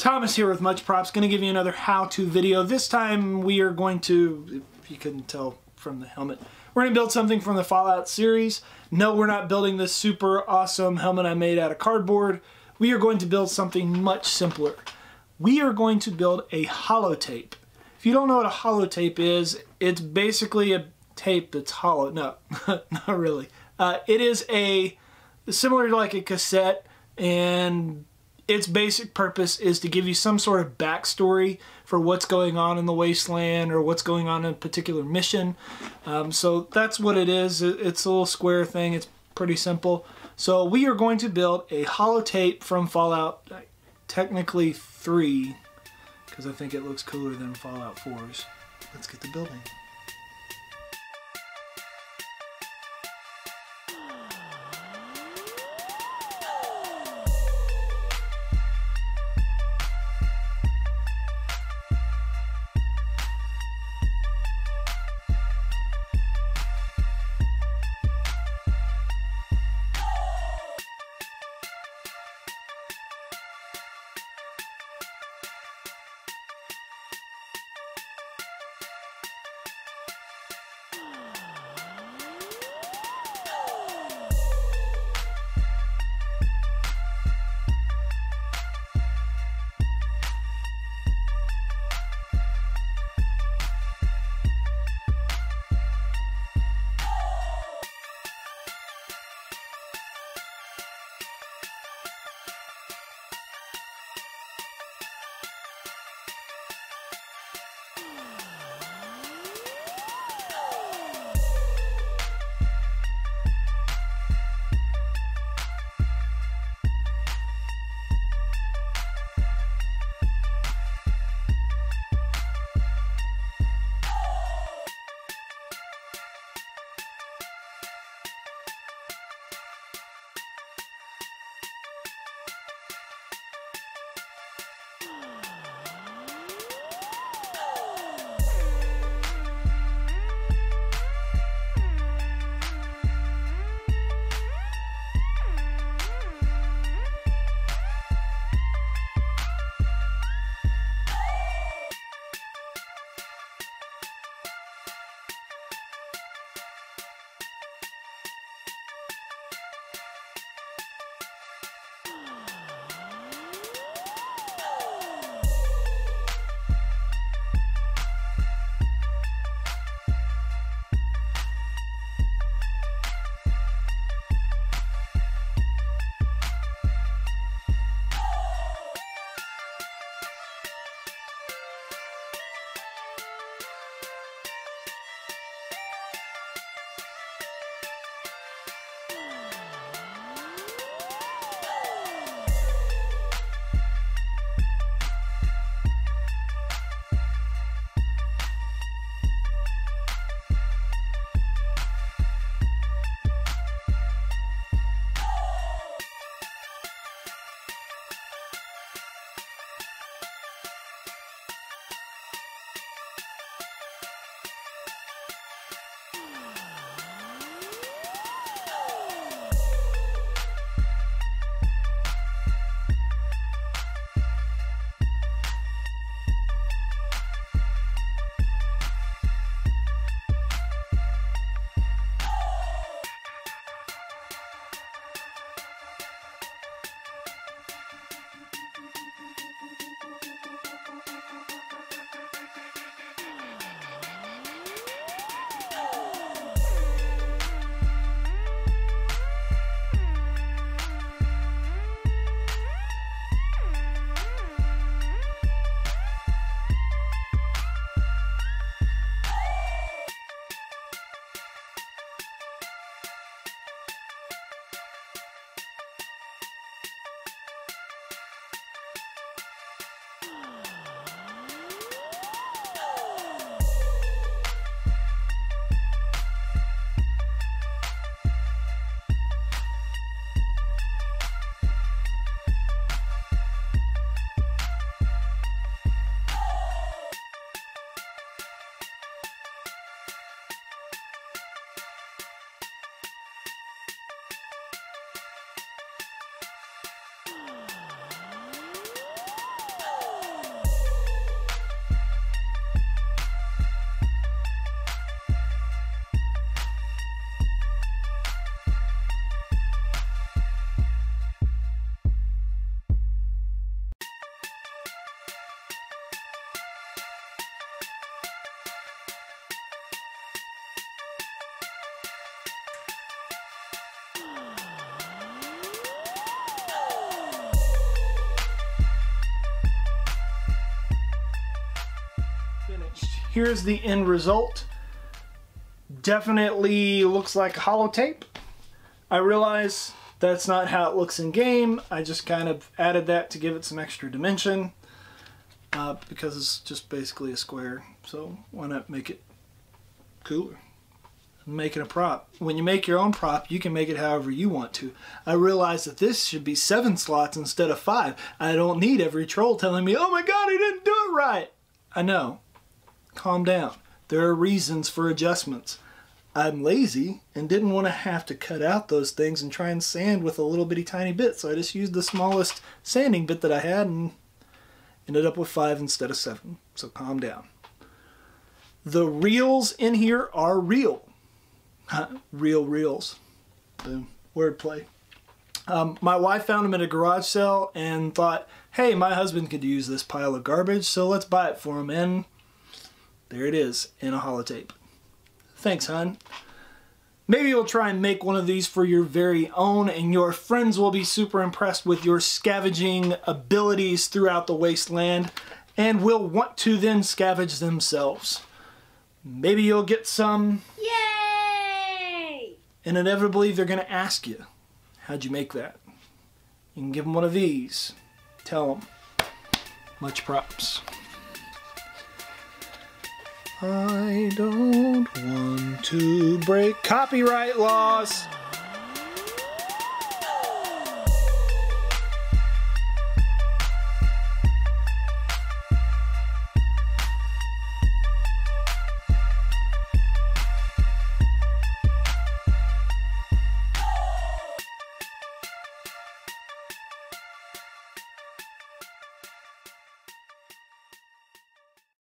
Thomas here with Much Props, going to give you another how-to video. This time we are going to, if you couldn't tell from the helmet, we're going to build something from the Fallout series. No, we're not building this super awesome helmet I made out of cardboard. We are going to build something much simpler. We are going to build a holotape. If you don't know what a holotape is, it's basically a tape that's hollow. No, not really. Uh, it is a similar to like a cassette and its basic purpose is to give you some sort of backstory for what's going on in the wasteland or what's going on in a particular mission. Um, so that's what it is. It's a little square thing. It's pretty simple. So we are going to build a holotape from Fallout, technically 3, because I think it looks cooler than Fallout 4's. Let's get the building. Here's the end result. Definitely looks like holotape. I realize that's not how it looks in game. I just kind of added that to give it some extra dimension uh, because it's just basically a square. So why not make it cooler? Making a prop. When you make your own prop, you can make it however you want to. I realize that this should be seven slots instead of five. I don't need every troll telling me, oh my god, I didn't do it right. I know. Calm down. There are reasons for adjustments. I'm lazy and didn't want to have to cut out those things and try and sand with a little bitty tiny bit. So I just used the smallest sanding bit that I had and ended up with five instead of seven. So calm down. The reels in here are real. real reels. Boom. Wordplay. Um, my wife found them at a garage sale and thought, hey, my husband could use this pile of garbage, so let's buy it for him. And there it is in a holotape. Thanks, hon. Maybe you'll try and make one of these for your very own and your friends will be super impressed with your scavenging abilities throughout the wasteland and will want to then scavenge themselves. Maybe you'll get some... Yay! And inevitably they're going to ask you, how'd you make that? You can give them one of these. Tell them. Much props. I don't want to break copyright laws.